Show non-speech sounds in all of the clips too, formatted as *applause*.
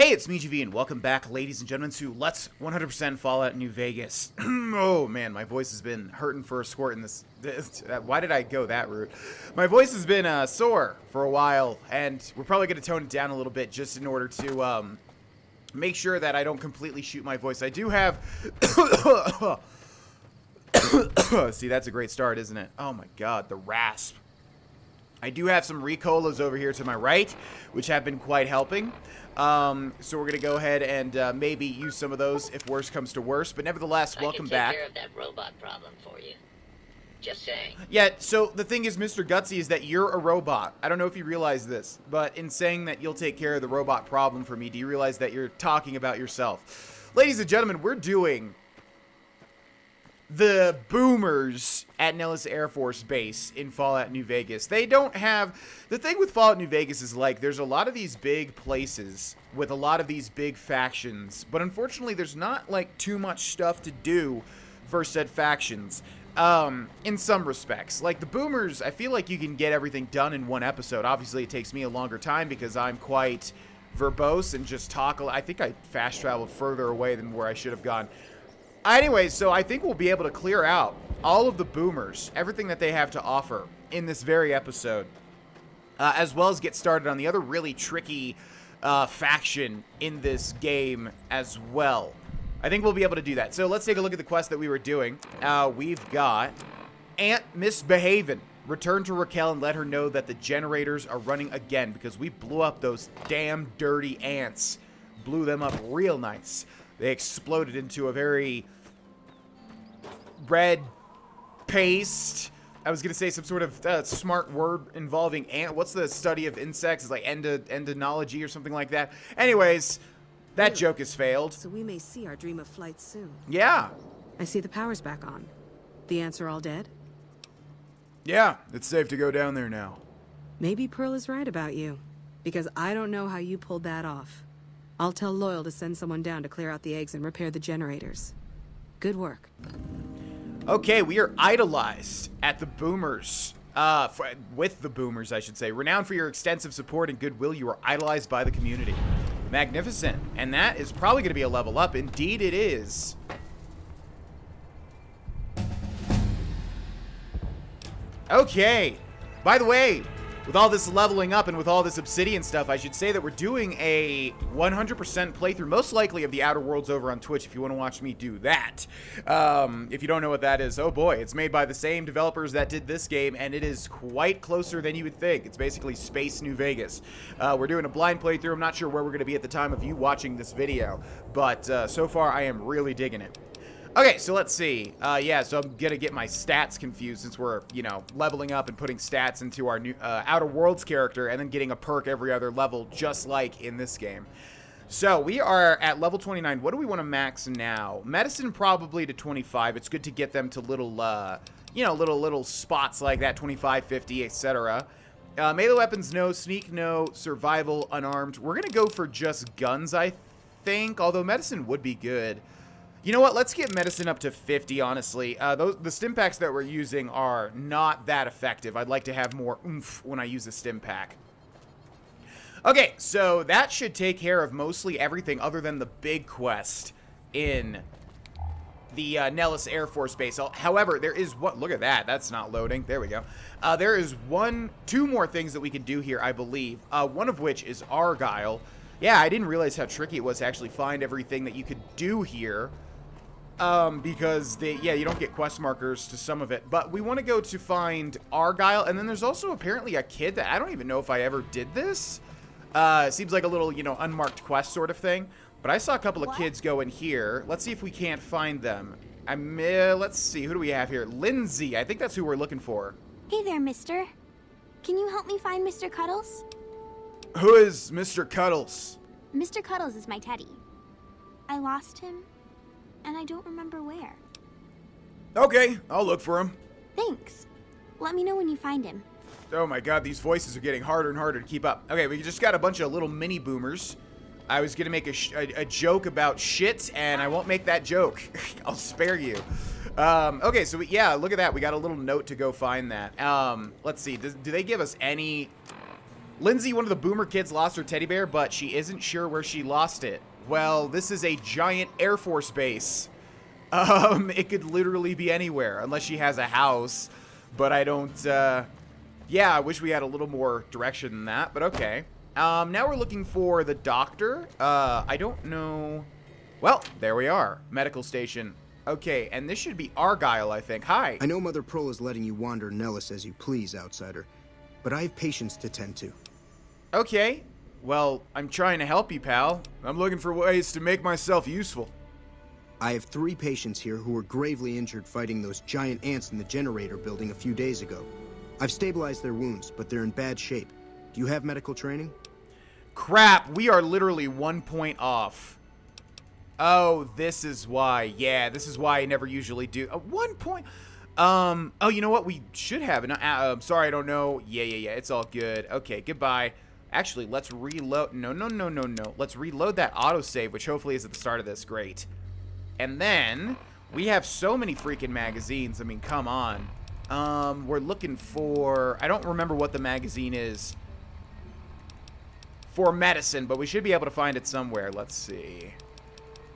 Hey, it's me, GV, and welcome back, ladies and gentlemen, to Let's 100% Fallout New Vegas. *clears throat* oh, man, my voice has been hurting for a squirt in this, this Why did I go that route? My voice has been uh, sore for a while, and we're probably going to tone it down a little bit just in order to um, make sure that I don't completely shoot my voice. I do have... *coughs* See, that's a great start, isn't it? Oh, my God, the rasp. I do have some Ricolas over here to my right, which have been quite helping. Um, so we're going to go ahead and uh, maybe use some of those if worse comes to worse. But nevertheless, welcome back. I can take care of that robot problem for you. Just saying. Yeah, so the thing is, Mr. Gutsy, is that you're a robot. I don't know if you realize this, but in saying that you'll take care of the robot problem for me, do you realize that you're talking about yourself? Ladies and gentlemen, we're doing the boomers at Nellis Air Force Base in Fallout New Vegas. They don't have the thing with Fallout New Vegas is like there's a lot of these big places with a lot of these big factions, but unfortunately there's not like too much stuff to do for said factions. Um, in some respects, like the boomers, I feel like you can get everything done in one episode. Obviously, it takes me a longer time because I'm quite verbose and just talk. A lot. I think I fast traveled further away than where I should have gone. Anyways, so I think we'll be able to clear out all of the boomers, everything that they have to offer in this very episode, uh, as well as get started on the other really tricky uh, faction in this game as well. I think we'll be able to do that. So let's take a look at the quest that we were doing. Uh, we've got Ant Misbehavin'. Return to Raquel and let her know that the generators are running again because we blew up those damn dirty ants. Blew them up real nice. They exploded into a very red paste. I was going to say some sort of uh, smart word involving ant. What's the study of insects? It's like endo endonology or something like that. Anyways, that joke has failed. So we may see our dream of flight soon. Yeah. I see the power's back on. The ants are all dead? Yeah, it's safe to go down there now. Maybe Pearl is right about you. Because I don't know how you pulled that off. I'll tell Loyal to send someone down to clear out the eggs and repair the generators. Good work. Okay, we are idolized at the Boomers. Uh, for, with the Boomers, I should say. Renowned for your extensive support and goodwill, you are idolized by the community. Magnificent. And that is probably going to be a level up. Indeed it is. Okay. By the way, with all this leveling up and with all this obsidian stuff, I should say that we're doing a 100% playthrough, most likely of the Outer Worlds over on Twitch if you want to watch me do that. Um, if you don't know what that is, oh boy, it's made by the same developers that did this game, and it is quite closer than you would think. It's basically Space New Vegas. Uh, we're doing a blind playthrough. I'm not sure where we're going to be at the time of you watching this video, but uh, so far I am really digging it. Okay, so let's see. Uh, yeah, so I'm gonna get my stats confused since we're, you know, leveling up and putting stats into our new uh, Outer Worlds character and then getting a perk every other level, just like in this game. So we are at level 29. What do we want to max now? Medicine probably to 25. It's good to get them to little, uh, you know, little little spots like that, 25, 50, etc. Uh, melee weapons, no. Sneak, no. Survival, unarmed. We're gonna go for just guns, I think. Although medicine would be good. You know what? Let's get medicine up to 50, honestly. Uh, those, the stim packs that we're using are not that effective. I'd like to have more oomph when I use a stim pack. Okay, so that should take care of mostly everything other than the big quest in the uh, Nellis Air Force Base. However, there is what? Look at that. That's not loading. There we go. Uh, there is one, two more things that we can do here, I believe. Uh, one of which is Argyle. Yeah, I didn't realize how tricky it was to actually find everything that you could do here. Um, because they, yeah, you don't get quest markers to some of it. But we want to go to find Argyle, and then there's also apparently a kid that I don't even know if I ever did this. Uh, seems like a little, you know, unmarked quest sort of thing. But I saw a couple of kids go in here. Let's see if we can't find them. I'm, uh, let's see, who do we have here? Lindsay, I think that's who we're looking for. Hey there, mister. Can you help me find Mr. Cuddles? Who is Mr. Cuddles? Mr. Cuddles is my teddy. I lost him and I don't remember where. Okay, I'll look for him. Thanks. Let me know when you find him. Oh my god, these voices are getting harder and harder to keep up. Okay, we just got a bunch of little mini boomers. I was gonna make a, a, a joke about shit, and I won't make that joke. *laughs* I'll spare you. Um, okay, so we, yeah, look at that. We got a little note to go find that. Um, let's see. Does, do they give us any Lindsay, one of the boomer kids, lost her teddy bear, but she isn't sure where she lost it. Well, this is a giant Air Force base. *laughs* Um, it could literally be anywhere, unless she has a house. But I don't, uh... Yeah, I wish we had a little more direction than that, but okay. Um, now we're looking for the doctor. Uh, I don't know... Well, there we are. Medical station. Okay, and this should be Argyle, I think. Hi. I know Mother Pearl is letting you wander Nellis as you please, outsider, but I have patients to tend to. Okay. Well, I'm trying to help you, pal. I'm looking for ways to make myself useful. I have three patients here who were gravely injured fighting those giant ants in the generator building a few days ago. I've stabilized their wounds, but they're in bad shape. Do you have medical training? Crap, we are literally one point off. Oh, this is why. Yeah, this is why I never usually do. Uh, one point. Um, oh, you know what? We should have. An, uh, I'm sorry, I don't know. Yeah, yeah, yeah. It's all good. Okay, goodbye. Actually, let's reload. No, no, no, no, no. Let's reload that autosave, which hopefully is at the start of this. Great. And then we have so many freaking magazines. I mean, come on. Um, we're looking for... I don't remember what the magazine is for medicine, but we should be able to find it somewhere. Let's see.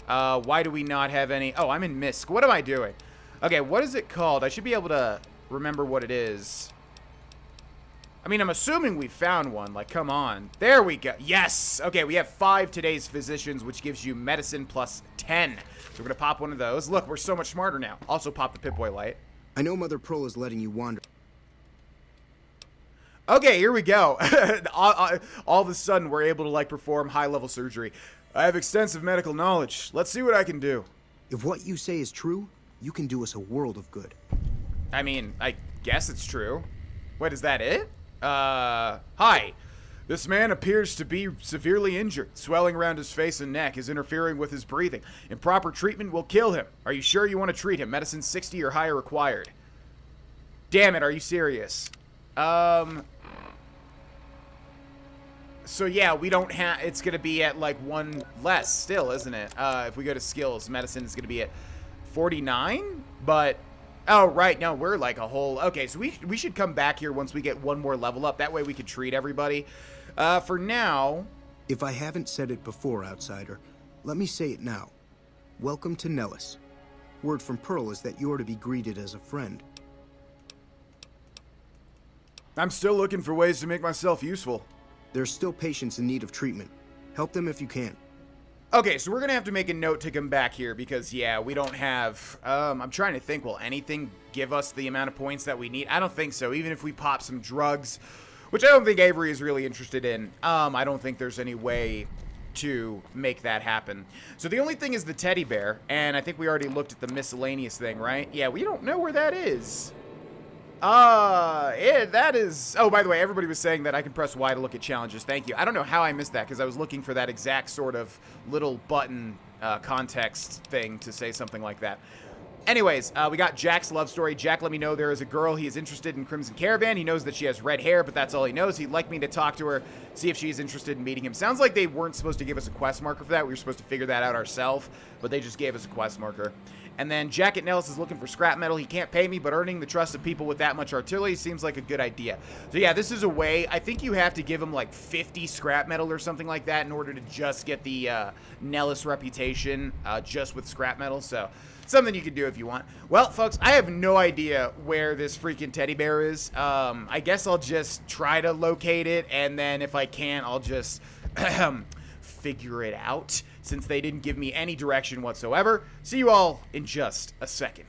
Uh, why do we not have any... Oh, I'm in MISC. What am I doing? Okay, what is it called? I should be able to remember what it is. I mean, I'm assuming we found one. Like, come on. There we go. Yes! Okay, we have five today's physicians, which gives you medicine plus 10. So we're going to pop one of those. Look, we're so much smarter now. Also pop the Pip-Boy light. I know Mother Pearl is letting you wander. Okay, here we go. *laughs* all, all of a sudden, we're able to, like, perform high-level surgery. I have extensive medical knowledge. Let's see what I can do. If what you say is true, you can do us a world of good. I mean, I guess it's true. What, is that it? Uh, hi. This man appears to be severely injured. Swelling around his face and neck is interfering with his breathing. Improper treatment will kill him. Are you sure you want to treat him? Medicine 60 or higher required. Damn it, are you serious? Um... So yeah, we don't have... It's to be at, like, one less still, isn't it? Uh, if we go to skills, medicine is to be at 49? But Oh, right. No, we're like a whole... Okay, so we, we should come back here once we get one more level up. That way we can treat everybody. Uh, for now... If I haven't said it before, Outsider, let me say it now. Welcome to Nellis. Word from Pearl is that you're to be greeted as a friend. I'm still looking for ways to make myself useful. There's still patients in need of treatment. Help them if you can. Okay, so we're going to have to make a note to come back here because, yeah, we don't have... Um, I'm trying to think, will anything give us the amount of points that we need? I don't think so. Even if we pop some drugs, which I don't think Avery is really interested in, um, I don't think there's any way to make that happen. So the only thing is the teddy bear, and I think we already looked at the miscellaneous thing, right? Yeah, we don't know where that is. Uh, it, that is... Oh, by the way, everybody was saying that I can press Y to look at challenges. Thank you. I don't know how I missed that, because I was looking for that exact sort of little button uh, context thing to say something like that. Anyways, uh, we got Jack's love story. Jack let me know there is a girl he is interested in Crimson Caravan. He knows that she has red hair, but that's all he knows. He'd like me to talk to her, see if she's interested in meeting him. Sounds like they weren't supposed to give us a quest marker for that. We were supposed to figure that out ourselves, but they just gave us a quest marker. And then Jacket Nellis is looking for scrap metal. He can't pay me, but earning the trust of people with that much artillery seems like a good idea. So yeah, this is a way. I think you have to give him like 50 scrap metal or something like that in order to just get the uh, Nellis reputation uh, just with scrap metal. So something you can do if you want. Well, folks, I have no idea where this freaking teddy bear is. Um, I guess I'll just try to locate it, and then if I can't, I'll just *clears throat* figure it out since they didn't give me any direction whatsoever. See you all in just a second.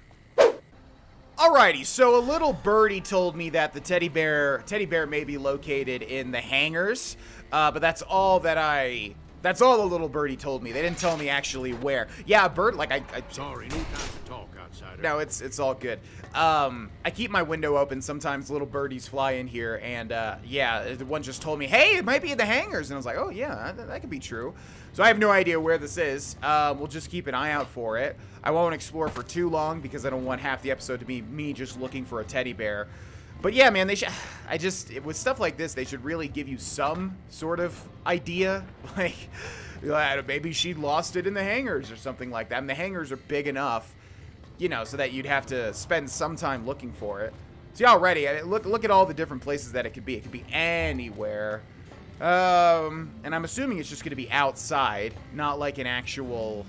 Alrighty, so a little birdie told me that the teddy bear teddy bear may be located in the hangars, uh, but that's all that I that's all the little birdie told me. They didn't tell me actually where. Yeah, bird like I, I Sorry, no time to talk outsider. no, it's it's all good. Um, I keep my window open. Sometimes little birdies fly in here, and uh, yeah, the one just told me, "Hey, it might be in the hangars," and I was like, "Oh yeah, that, that could be true." So I have no idea where this is. Uh, we'll just keep an eye out for it. I won't explore for too long because I don't want half the episode to be me just looking for a teddy bear. But yeah, man, they should. *sighs* I just with stuff like this, they should really give you some sort of idea, *laughs* like maybe she lost it in the hangars or something like that. And the hangars are big enough, you know, so that you'd have to spend some time looking for it. See already, look look at all the different places that it could be. It could be anywhere. Um, and I'm assuming it's just going to be outside, not like an actual...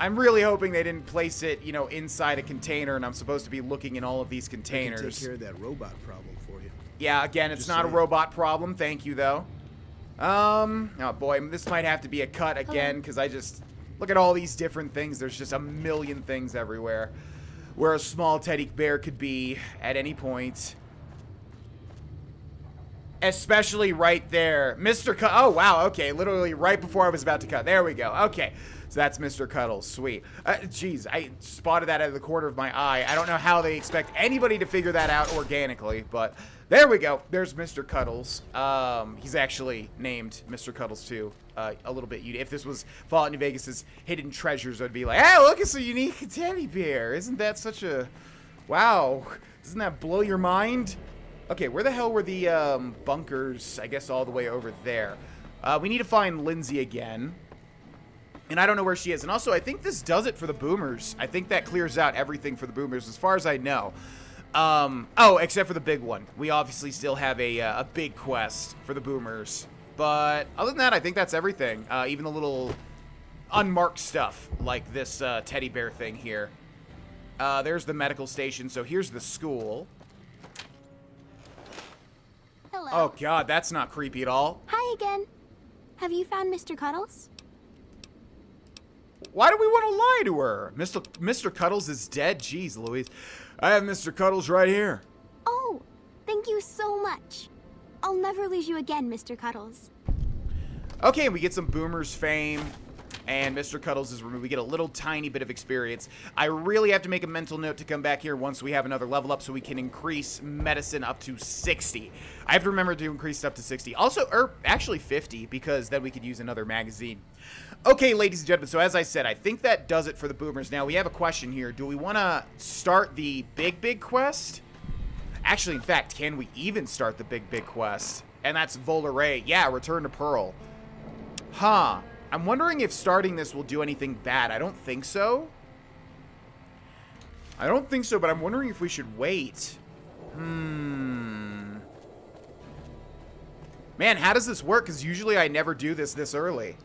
I'm really hoping they didn't place it, you know, inside a container and I'm supposed to be looking in all of these I can containers. take care of that robot problem for you. Yeah, again, it's Just not a robot problem. Thank you, though. Um, oh boy, this might have to be a cut again because I just look at all these different things. There's just a million things everywhere where a small teddy bear could be at any point. Especially right there. Mr. Oh, wow. Okay. Literally right before I was about to cut. There we go. Okay. So that's Mr. Cuddles. Sweet. Uh, Jeez, I spotted that out of the corner of my eye. I don't know how they expect anybody to figure that out organically, but there we go. There's Mr. Cuddles. Um, he's actually named Mr. Cuddles too. Uh, a little bit. If this was Fallout New Vegas's hidden treasures, I'd be like, "Hey, look, it's a unique teddy bear. Isn't that such a wow? Doesn't that blow your mind?" Okay, where the hell were the um, bunkers? I guess all the way over there. Uh, we need to find Lindsay again. And I don't know where she is. And also, I think this does it for the boomers. I think that clears out everything for the boomers, as far as I know. Um, oh, except for the big one. We obviously still have a, uh, a big quest for the boomers. But other than that, I think that's everything. Uh, even the little unmarked stuff, like this uh, teddy bear thing here. Uh, there's the medical station. So here's the school. Hello. Oh, God, that's not creepy at all. Hi again. Have you found Mr. Cuddles? Why do we want to lie to her? Mr. Mr. Cuddles is dead. Jeez, Louise. I have Mr. Cuddles right here. Oh, thank you so much. I'll never lose you again, Mr. Cuddles. Okay, we get some Boomers fame, and Mr. Cuddles is removed. We get a little tiny bit of experience. I really have to make a mental note to come back here once we have another level up so we can increase medicine up to 60. I have to remember to increase it up to 60. Also, or actually 50, because then we could use another magazine. Okay, ladies and gentlemen, so as I said, I think that does it for the Boomers. Now, we have a question here. Do we want to start the Big Big Quest? Actually, in fact, can we even start the Big Big Quest? And that's Volare. Yeah, Return to Pearl. Huh. I'm wondering if starting this will do anything bad. I don't think so. I don't think so, but I'm wondering if we should wait. Hmm. Man, how does this work? Because usually I never do this this early.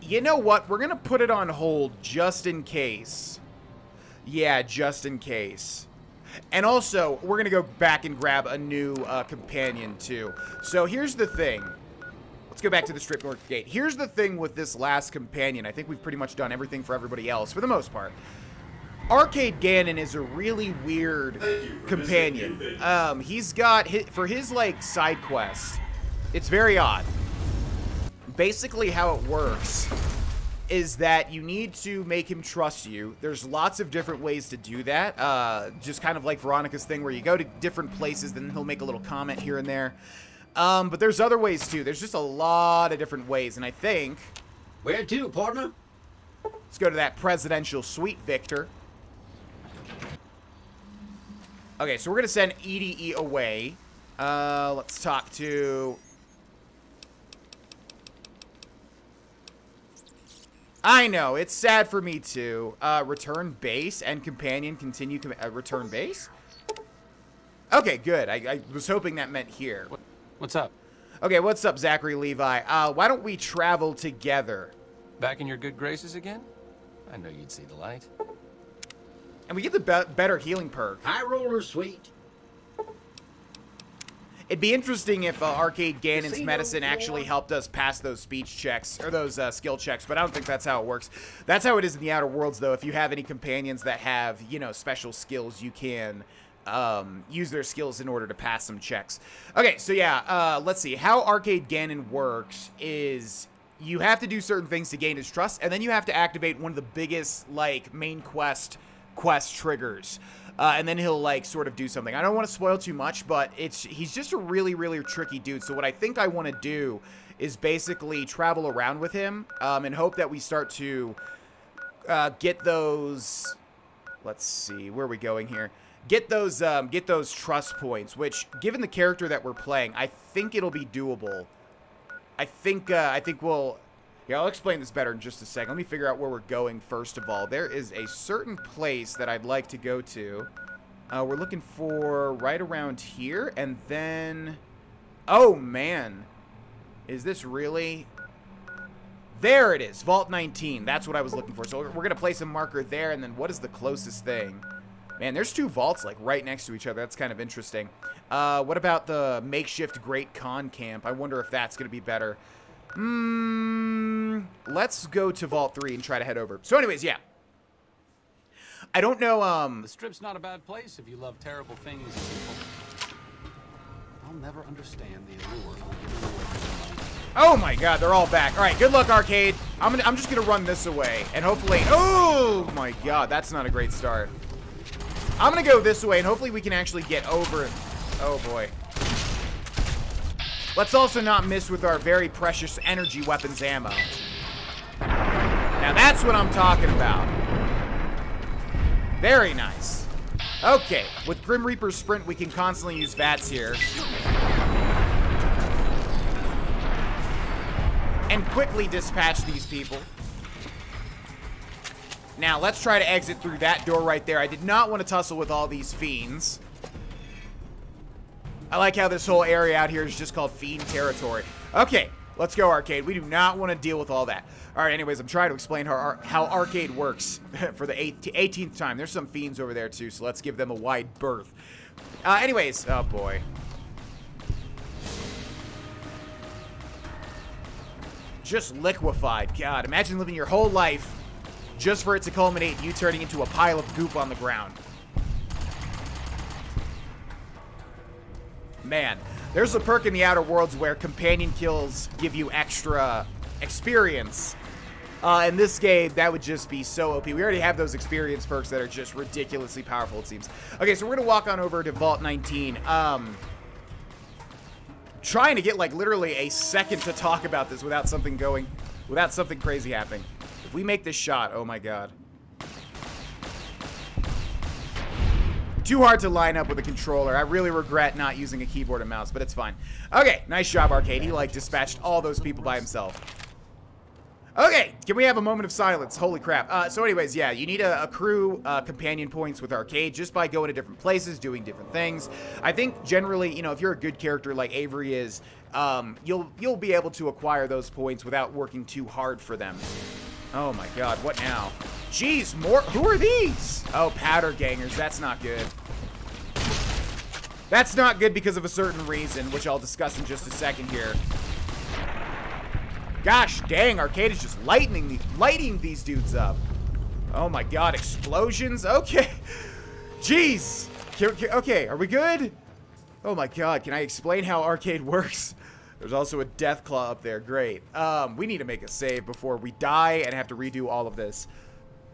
You know what? We're going to put it on hold just in case. Yeah, just in case. And also, we're going to go back and grab a new uh, companion, too. So here's the thing. Let's go back to the Strip North Gate. Here's the thing with this last companion. I think we've pretty much done everything for everybody else, for the most part. Arcade Gannon is a really weird companion. Um, he's got, his, for his, like, side quest, it's very odd. Basically how it works is that you need to make him trust you. There's lots of different ways to do that. Uh, just kind of like Veronica's thing where you go to different places, then he'll make a little comment here and there. Um, but there's other ways too. There's just a lot of different ways, and I think Where to, partner? let's go to that presidential suite, Victor. Okay, so we're gonna send EDE away. Uh, let's talk to. I know it's sad for me too. Uh, return base and companion continue. Com uh, return base. Okay, good. I, I was hoping that meant here. What's up? Okay, what's up, Zachary Levi? Uh, why don't we travel together? Back in your good graces again? I know you'd see the light. And we get the be better healing perk. High roller sweet. It'd be interesting if uh, Arcade Gannon's medicine actually helped us pass those speech checks, or those uh, skill checks, but I don't think that's how it works. That's how it is in the Outer Worlds, though. If you have any companions that have, you know, special skills, you can um, use their skills in order to pass some checks. Okay, so yeah, uh, let's see. How Arcade Gannon works is you have to do certain things to gain his trust, and then you have to activate one of the biggest, like, main quest quest triggers. Uh, and then he'll like sort of do something. I don't want to spoil too much, but it's he's just a really really tricky dude. So what I think I want to do is basically travel around with him um, and hope that we start to uh, get those. Let's see, where are we going here? Get those um, get those trust points. Which, given the character that we're playing, I think it'll be doable. I think uh, I think we'll. Yeah, I'll explain this better in just a second. Let me figure out where we're going first of all. There is a certain place that I'd like to go to. Uh, we're looking for right around here, and then... Oh, man. Is this really... There it is. Vault 19. That's what I was looking for. So we're going to place a marker there, and then what is the closest thing? Man, there's two vaults, like, right next to each other. That's kind of interesting. Uh, what about the makeshift Great Khan camp? I wonder if that's going to be better. Hmm... Let's go to Vault 3 and try to head over. So anyways, yeah. I don't know, um... The strip's not a bad place if you love terrible things. I'll never understand the allure of giving away your money. Oh my god, they're all back. All right, good luck, Arcade. I'm gonna, I'm just gonna run this away, and hopefully... Oh my god, that's not a great start. I'm gonna go this way, and hopefully we can actually get over... Oh boy. Let's also not miss with our very precious energy weapons ammo. Now that's what I'm talking about. Very nice. Okay, with Grim Reaper's Sprint, we can constantly use VATS here. And quickly dispatch these people. Now, let's try to exit through that door right there. I did not want to tussle with all these fiends. I like how this whole area out here is just called Fiend Territory. Okay, let's go, Arcade. We do not want to deal with all that. All right, anyways, I'm trying to explain how, how Arcade works *laughs* for the 18th time. There's some Fiends over there, too, so let's give them a wide berth. Uh, anyways, oh, boy. Just liquefied. God, imagine living your whole life just for it to culminate in you turning into a pile of goop on the ground. Man, there's a perk in the Outer Worlds where companion kills give you extra experience. Uh, in this game, that would just be so OP. We already have those experience perks that are just ridiculously powerful, it seems. Okay, so we're going to walk on over to Vault 19. Um, trying to get, like, literally a second to talk about this without something going, without something crazy happening. If we make this shot, oh my god. Too hard to line up with a controller. I really regret not using a keyboard and mouse, but it's fine. Okay, nice job, Arcade. He, like, dispatched all those people by himself. Okay, can we have a moment of silence? Holy crap. Uh, so anyways, yeah, you need to accrue uh, companion points with Arcade just by going to different places, doing different things. I think generally, you know, if you're a good character like Avery is, um, you'll you'll be able to acquire those points without working too hard for them. Oh my god, what now? Jeez, more- who are these? Oh, powder gangers, that's not good. That's not good because of a certain reason, which I'll discuss in just a second here. Gosh dang, Arcade is just lightning the, lighting these dudes up. Oh my god, explosions? Okay. *laughs* Jeez. Okay, are we good? Oh my god, can I explain how Arcade *laughs* works? There's also a death claw up there. Great. Um, we need to make a save before we die and have to redo all of this.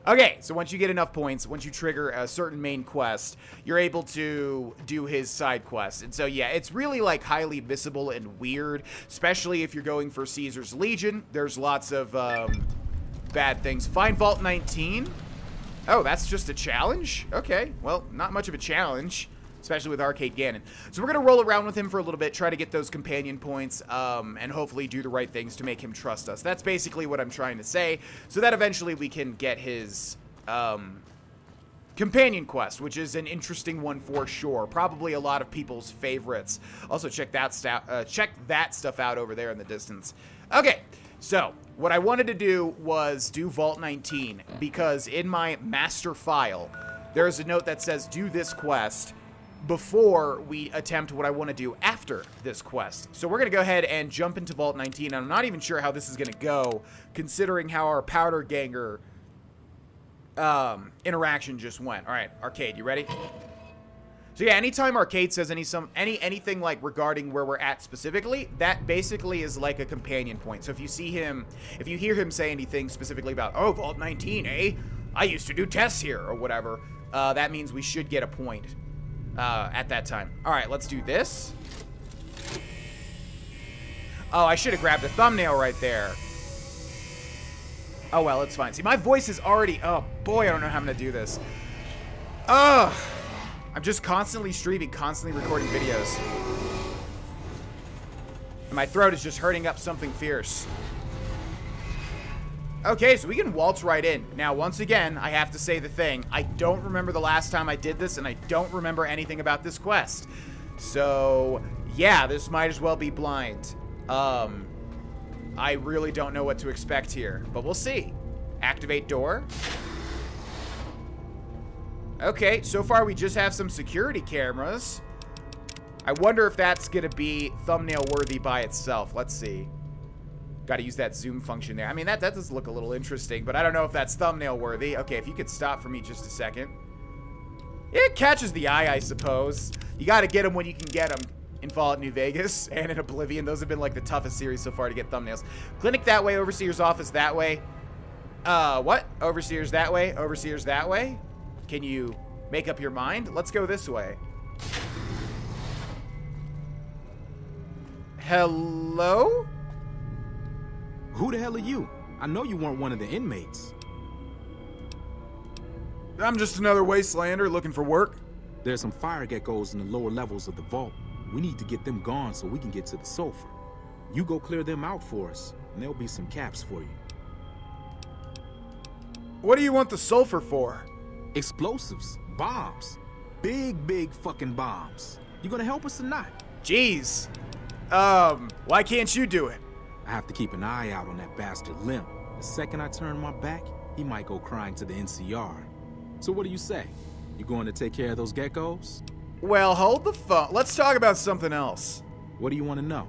Okay, so once you get enough points, once you trigger a certain main quest, you're able to do his side quest. And so, yeah, it's really, like, highly visible and weird, especially if you're going for Caesar's Legion. There's lots of, um, bad things. Find Vault 19. Oh, that's just a challenge? Okay, well, not much of a challenge especially with Arcade Gannon. So we're going to roll around with him for a little bit, try to get those companion points, um, and hopefully do the right things to make him trust us. That's basically what I'm trying to say, so that eventually we can get his... Um, Companion Quest, which is an interesting one for sure. Probably a lot of people's favorites. Also, check that, uh, check that stuff out over there in the distance. Okay, so what I wanted to do was do Vault 19 because in my master file, there's a note that says do this quest before we attempt what I want to do after this quest. So we're going to go ahead and jump into Vault 19. I'm not even sure how this is going to go, considering how our Powder Ganger um, interaction just went. All right, Arcade, you ready? So yeah, anytime Arcade says any some any anything like regarding where we're at specifically, that basically is like a companion point. So if you see him, if you hear him say anything specifically about, oh, Vault 19, eh? I used to do tests here, or whatever, uh, that means we should get a point uh, at that time. All right, let's do this. Oh, I should have grabbed a thumbnail right there. Oh, well, it's fine. See, my voice is already... Oh, boy, I don't know how I'm going to do this. Ugh. I'm just constantly streaming, constantly recording videos. And my throat is just hurting up something fierce. Okay, so we can waltz right in. Now, once again, I have to say the thing. I don't remember the last time I did this, and I don't remember anything about this quest. So, yeah, this might as well be blind. Um, I really don't know what to expect here, but we'll see. Activate door. Okay, so far we just have some security cameras. I wonder if that's going to be thumbnail worthy by itself. Let's see. Got to use that zoom function there. I mean, that, that does look a little interesting, but I don't know if that's thumbnail worthy. Okay, if you could stop for me just a second. It catches the eye, I suppose. You got to get them when you can get them in Fallout New Vegas *laughs* and in Oblivion. Those have been like the toughest series so far to get thumbnails. Clinic that way, Overseer's office that way. Uh, what? Overseer's that way, Overseer's that way? Can you make up your mind? Let's go this way. Hello? Who the hell are you? I know you weren't one of the inmates. I'm just another wastelander looking for work. There's some fire geckos in the lower levels of the vault. We need to get them gone so we can get to the sulfur. You go clear them out for us, and there'll be some caps for you. What do you want the sulfur for? Explosives, bombs. Big, big fucking bombs. You gonna help us or not? Jeez. Um, why can't you do it? I have to keep an eye out on that bastard Lem. The second I turn my back, he might go crying to the NCR. So what do you say? You going to take care of those geckos? Well, hold the phone. Let's talk about something else. What do you want to know?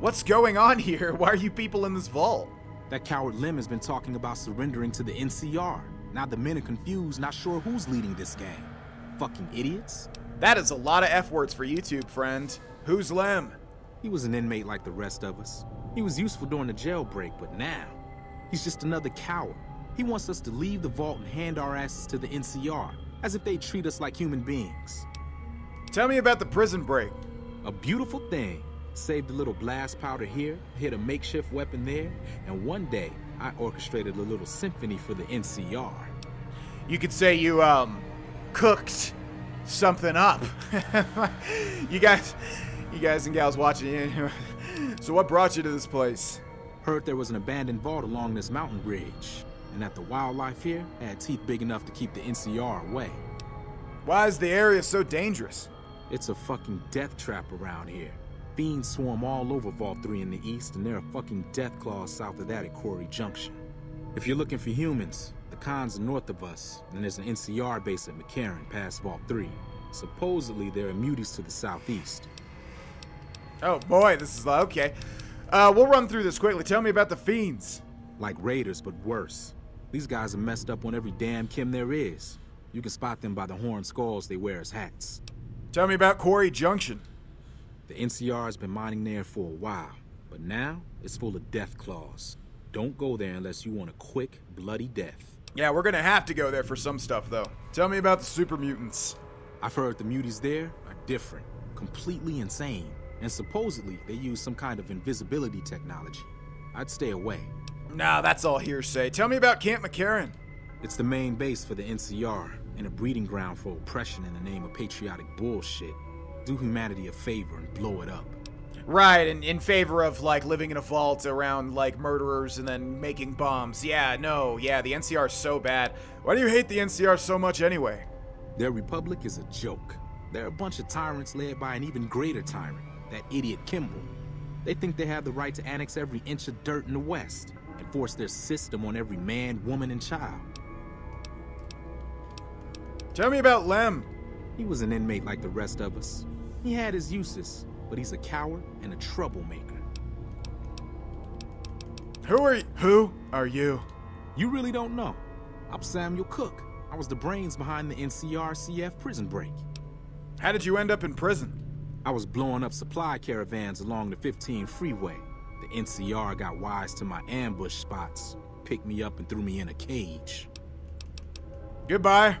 What's going on *laughs* here? Why are you people in this vault? That coward Lem has been talking about surrendering to the NCR. Now the men are confused, not sure who's leading this gang. Fucking idiots. That is a lot of F words for YouTube, friend. Who's Lem? He was an inmate like the rest of us. He was useful during the jailbreak, but now, he's just another coward. He wants us to leave the vault and hand our asses to the NCR, as if they treat us like human beings. Tell me about the prison break. A beautiful thing. Saved a little blast powder here, hit a makeshift weapon there, and one day I orchestrated a little symphony for the NCR. You could say you, um, cooked something up. *laughs* you guys, you guys and gals watching, so what brought you to this place? Heard there was an abandoned vault along this mountain ridge, and that the wildlife here had teeth big enough to keep the NCR away. Why is the area so dangerous? It's a fucking death trap around here. Fiends swarm all over Vault 3 in the east, and there are fucking death claws south of that at Quarry Junction. If you're looking for humans, the cons are north of us, and there's an NCR base at McCarran past Vault 3. Supposedly, there are muties to the southeast. Oh boy, this is okay. Uh, we'll run through this quickly. Tell me about the fiends. Like raiders, but worse. These guys are messed up on every damn chem there is. You can spot them by the horn skulls they wear as hats. Tell me about Quarry Junction. The NCR has been mining there for a while, but now it's full of death claws. Don't go there unless you want a quick, bloody death. Yeah, we're gonna have to go there for some stuff, though. Tell me about the super mutants. I've heard the muties there are different, completely insane, and supposedly they use some kind of invisibility technology. I'd stay away. Nah, that's all hearsay. Tell me about Camp McCarran. It's the main base for the NCR and a breeding ground for oppression in the name of patriotic bullshit. Do humanity a favor and blow it up. Right, and in favor of like living in a vault around like murderers and then making bombs. Yeah, no, yeah, the NCR is so bad. Why do you hate the NCR so much anyway? Their republic is a joke. They're a bunch of tyrants led by an even greater tyrant, that idiot Kimball. They think they have the right to annex every inch of dirt in the West and force their system on every man, woman, and child. Tell me about Lem. He was an inmate like the rest of us. He had his uses, but he's a coward and a troublemaker. Who are you? Who are you? You really don't know. I'm Samuel Cook. I was the brains behind the NCRCF prison break. How did you end up in prison? I was blowing up supply caravans along the 15 freeway. The NCR got wise to my ambush spots, picked me up and threw me in a cage. Goodbye.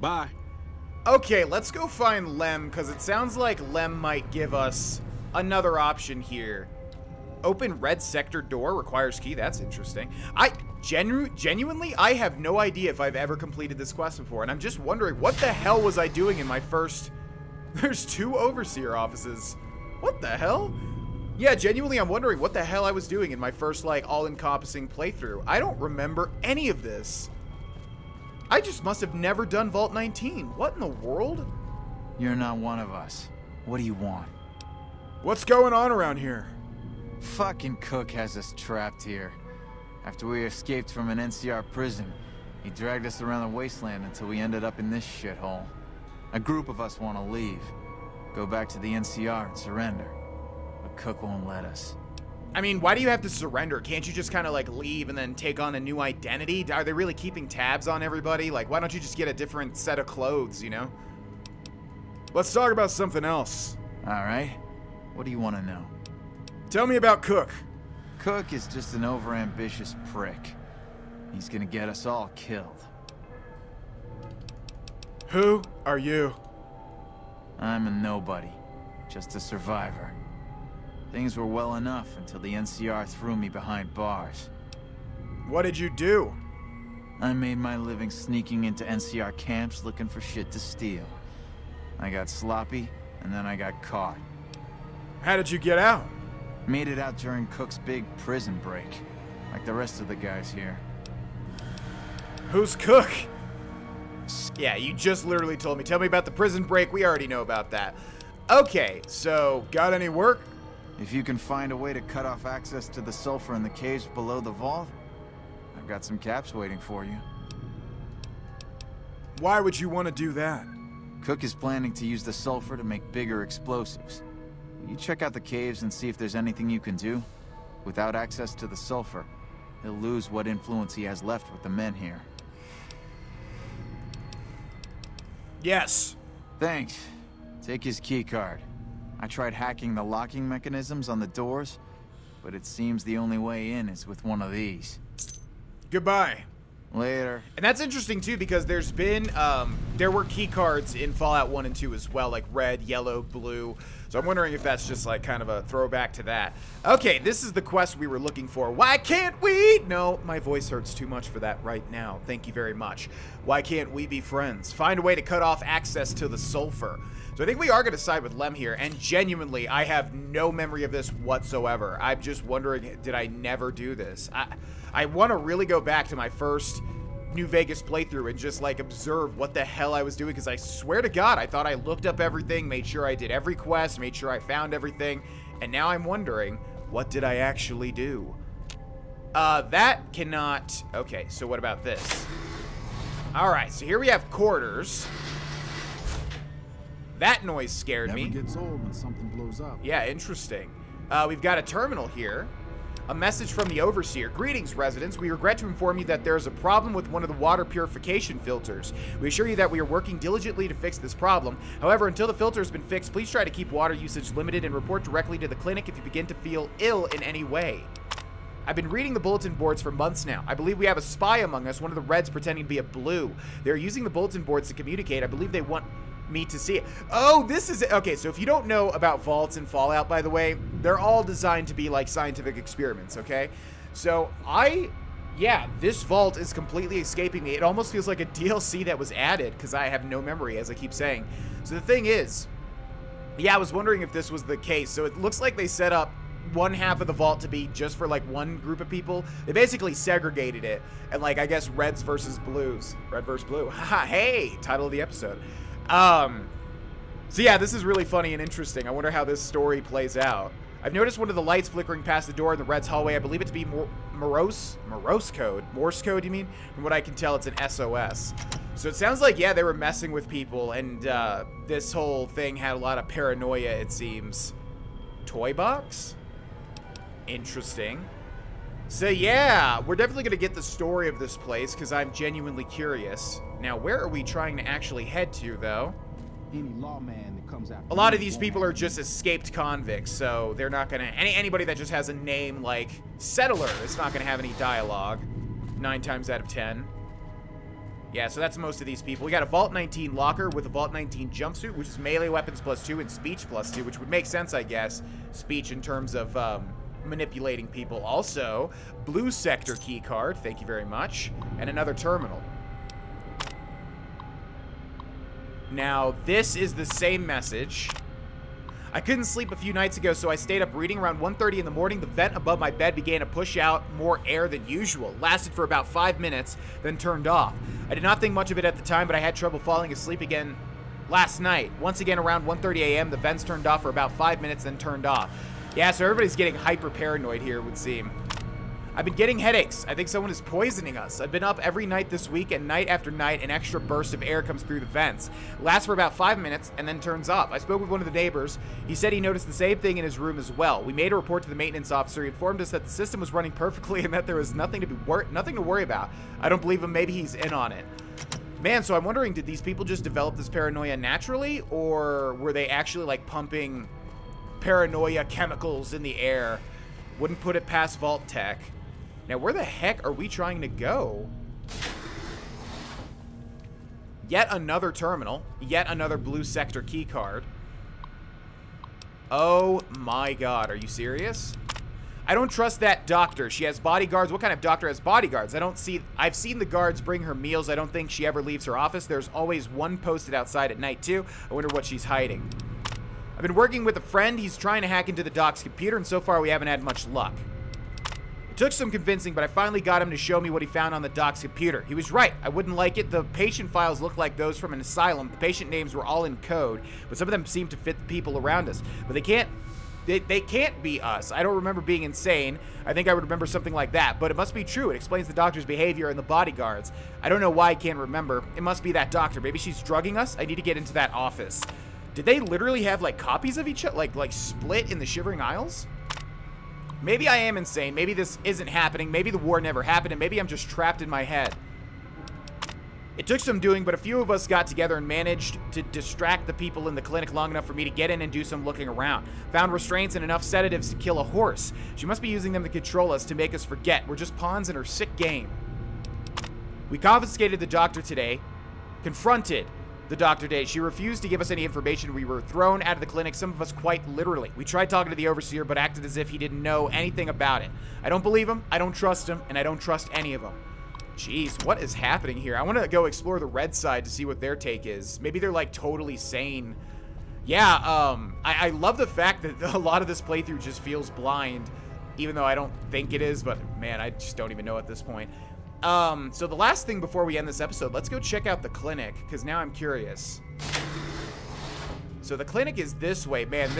Bye. Okay, let's go find Lem, because it sounds like Lem might give us another option here. Open red sector door requires key. That's interesting. I genu genuinely, I have no idea if I've ever completed this quest before, and I'm just wondering what the hell was I doing in my first. *laughs* There's two overseer offices. What the hell? Yeah, genuinely, I'm wondering what the hell I was doing in my first like all-encompassing playthrough. I don't remember any of this. I just must have never done Vault 19. What in the world? You're not one of us. What do you want? What's going on around here? Fucking Cook has us trapped here. After we escaped from an NCR prison, he dragged us around the wasteland until we ended up in this shithole. A group of us want to leave. Go back to the NCR and surrender. But Cook won't let us. I mean, why do you have to surrender? Can't you just kind of like leave and then take on a new identity? Are they really keeping tabs on everybody? Like, why don't you just get a different set of clothes, you know? Let's talk about something else. Alright? What do you want to know? Tell me about Cook. Cook is just an overambitious prick. He's gonna get us all killed. Who are you? I'm a nobody. Just a survivor. Things were well enough until the NCR threw me behind bars. What did you do? I made my living sneaking into NCR camps looking for shit to steal. I got sloppy, and then I got caught. How did you get out? Made it out during Cook's big prison break, like the rest of the guys here. Who's Cook? Yeah, you just literally told me. Tell me about the prison break. We already know about that. Okay, so got any work? If you can find a way to cut off access to the sulfur in the caves below the vault, I've got some caps waiting for you. Why would you want to do that? Cook is planning to use the sulfur to make bigger explosives. You check out the caves and see if there's anything you can do. Without access to the sulfur, he'll lose what influence he has left with the men here. Yes. Thanks. Take his keycard. I tried hacking the locking mechanisms on the doors, but it seems the only way in is with one of these. Goodbye. Later. And that's interesting too because there's been um, there were key cards in Fallout 1 and 2 as well, like red, yellow, blue. So I'm wondering if that's just like kind of a throwback to that. Okay, this is the quest we were looking for. Why can't we? No, my voice hurts too much for that right now. Thank you very much. Why can't we be friends? Find a way to cut off access to the sulfur. So I think we are going to side with Lem here, and genuinely, I have no memory of this whatsoever. I'm just wondering, did I never do this? I, I want to really go back to my first New Vegas playthrough and just like observe what the hell I was doing because I swear to God, I thought I looked up everything, made sure I did every quest, made sure I found everything, and now I'm wondering, what did I actually do? Uh, that cannot... Okay, so what about this? Alright, so here we have quarters. That noise scared Never me. gets old when something blows up. Yeah, interesting. Uh, we've got a terminal here. A message from the Overseer. Greetings, residents. We regret to inform you that there is a problem with one of the water purification filters. We assure you that we are working diligently to fix this problem. However, until the filter has been fixed, please try to keep water usage limited and report directly to the clinic if you begin to feel ill in any way. I've been reading the bulletin boards for months now. I believe we have a spy among us, one of the Reds pretending to be a Blue. They're using the bulletin boards to communicate. I believe they want me to see it. Oh, this is it. Okay, so if you don't know about vaults and Fallout, by the way, they're all designed to be like scientific experiments, okay? So I, yeah, this vault is completely escaping me. It almost feels like a *laughs* DLC that was added because I have no memory, as I keep saying. So the thing is, yeah, I was wondering if this was the case. So it looks like they set up one half of the vault to be just for like one group of people. They basically segregated it and like I guess reds versus blues. Red versus blue. *laughs* Haha, hey, title of the episode. Um so yeah, this is really funny and interesting. I wonder how this story plays out. I've noticed one of the lights flickering past the door in the Reds hallway. I believe it to be Mor Morose Morose code. Morse code, you mean? From what I can tell, it's an SOS. So it sounds like, yeah, they were messing with people, and uh, this whole thing had a lot of paranoia, it seems. Toy box? Interesting. So yeah, we're definitely to get the story of this place, because I'm genuinely curious. Now, where are we trying to actually head to, though? Any lawman that comes after A lot of these people are just escaped convicts, so they're not gonna any anybody that just has a name like settler is not gonna have any dialogue. Nine times out of ten. Yeah, so that's most of these people. We got a Vault 19 locker with a Vault 19 jumpsuit, which is melee weapons plus two and speech plus two, which would make sense, I guess. Speech in terms of um, manipulating people. Also, blue sector key card, thank you very much, and another terminal. Now, this is the same message. I couldn't sleep a few nights ago, so I stayed up reading around 1.30 in the morning. The vent above my bed began to push out more air than usual. Lasted for about five minutes, then turned off. I did not think much of it at the time, but I had trouble falling asleep again last night. Once again, around 1.30 a.m., the vents turned off for about five minutes, then turned off. Yeah, so everybody's getting hyper paranoid here, it would seem. I've been getting headaches. I think someone is poisoning us. I've been up every night this week, and night after night, an extra burst of air comes through the vents. Lasts for about five minutes, and then turns off. I spoke with one of the neighbors. He said he noticed the same thing in his room as well. We made a report to the maintenance officer. He informed us that the system was running perfectly *laughs* and that there was nothing to be wor nothing to worry about. I don't believe him. Maybe he's in on it. Man, so I'm wondering, did these people just develop this paranoia naturally, or were they actually like pumping paranoia chemicals in the air? Wouldn't put it past Vault-Tec. Now, where the heck are we trying to go? Yet another terminal. Yet another blue sector keycard. Oh my god, are you serious? I don't trust that doctor. She has bodyguards. What kind of doctor has bodyguards? I don't see... I've seen the guards bring her meals. I don't think she ever leaves her office. There's always one posted outside at night, too. I wonder what she's hiding. I've been working with a friend. He's trying to hack into the doc's computer, and so far we haven't had much luck. Took some convincing, but I finally got him to show me what he found on the doc's computer. He was right. I wouldn't like it. The patient files look like those from an asylum. The patient names were all in code, but some of them seem to fit the people around us. But they can't they, they can't be us. I don't remember being insane. I think I would remember something like that, but it must be true. It explains the doctor's behavior and the bodyguards. I don't know why I can't remember. It must be that doctor. Maybe she's drugging us? I need to get into that office. Did they literally have, like, copies of each other? Like, like, split in the Shivering Isles? Maybe I am insane. Maybe this isn't happening. Maybe the war never happened, and maybe I'm just trapped in my head. It took some doing, but a few of us got together and managed to distract the people in the clinic long enough for me to get in and do some looking around. Found restraints and enough sedatives to kill a horse. She must be using them to control us to make us forget. We're just pawns in her sick game. We confiscated the doctor today, confronted the doctor did. She refused to give us any information. We were thrown out of the clinic, some of us quite literally. We tried talking to the overseer, but acted as if he didn't know anything about it. I don't believe him, I don't trust him, and I don't trust any of them. Jeez, what is happening here? I want to go explore the red side to see what their take is. Maybe they're like totally sane. Yeah, um, I, I love the fact that *laughs* a lot of this playthrough just feels blind, even though I don't think it is, but man, I just don't even know at this point. Um, so the last thing before we end this episode, let's go check out the clinic, because now I'm curious. So the clinic is this way. Man,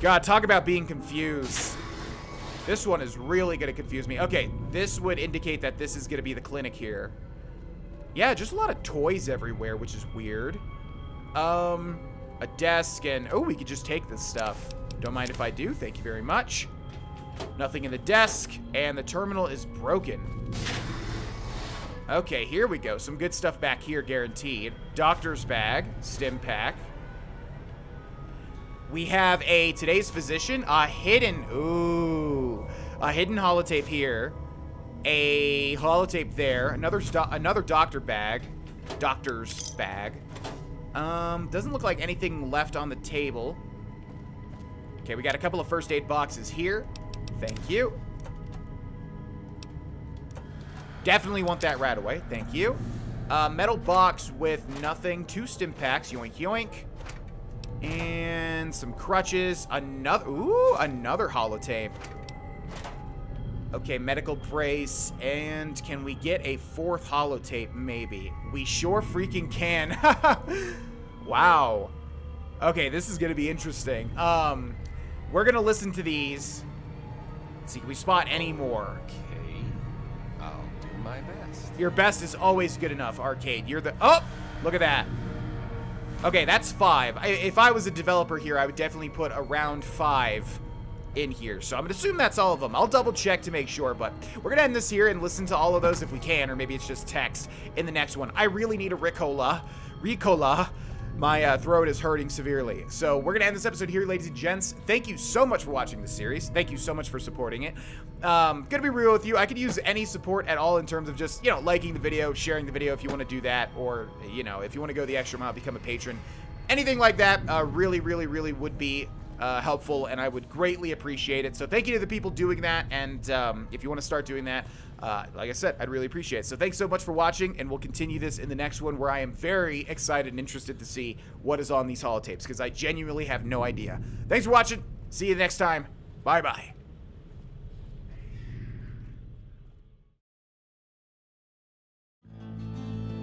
God, talk about being confused. This one is really going to confuse me. Okay, this would indicate that this is going to be the clinic here. Yeah, just a lot of toys everywhere, which is weird. Um, a desk and... Oh, we could just take this stuff. Don't mind if I do. Thank you very much. Nothing in the desk, and the terminal is broken. Okay, here we go. Some good stuff back here, guaranteed. Doctor's bag, Stimpak. We have a Today's Physician, a hidden, ooh, a hidden holotape here, a holotape there, another another doctor bag, doctor's bag. Um, doesn't look like anything left on the table. Okay, we got a couple of first aid boxes here. Thank you. Definitely want that right away. Thank you. Uh, metal box with nothing. Two Stimpaks. Yoink, yoink. And some crutches. Another. Ooh, another holotape. Okay, medical brace. And can we get a fourth holotape? Maybe. We sure freaking can. *laughs* wow. Okay, this is going to be interesting. Um, we're going to listen to these. Let's see, can we spot any more? Okay. I'll do my best. Your best is always good enough, Arcade. You're the... Oh! Look at that. Okay, that's five. I, if I was a developer here, I would definitely put around five in here. So I'm going to assume that's all of them. I'll double check to make sure, but we're going to end this here and listen to all of those if we can, or maybe it's just text in the next one. I really need a Ricola. Ricola my uh, throat is hurting severely. So we're going to end this episode here, ladies and gents. Thank you so much for watching this series. Thank you so much for supporting it. Um, gonna be real with you. I could use any support at all in terms of just, you know, liking the video, sharing the video if you want to do that, or, you know, if you want to go the extra mile, become a patron. Anything like that uh, really, really, really would be uh, helpful, and I would greatly appreciate it. So thank you to the people doing that, and um, if you want to start doing that, uh, like I said, I'd really appreciate it. So thanks so much for watching, and we'll continue this in the next one where I am very excited and interested to see what is on these holotapes because I genuinely have no idea. Thanks for watching. See you next time. Bye-bye.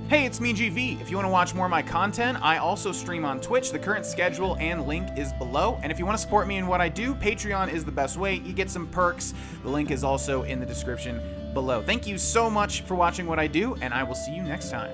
Hey, it's me, GV. If you want to watch more of my content, I also stream on Twitch. The current schedule and link is below. And if you want to support me in what I do, Patreon is the best way. You get some perks. The link is also in the description below. Thank you so much for watching what I do, and I will see you next time.